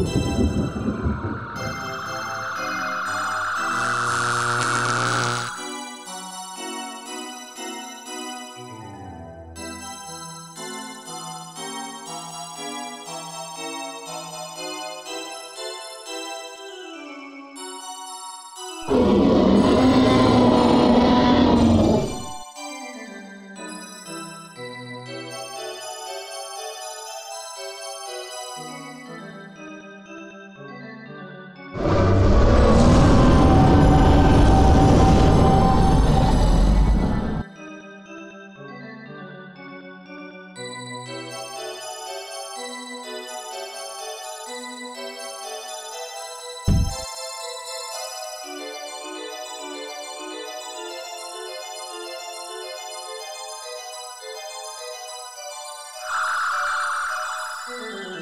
Oh. Oh.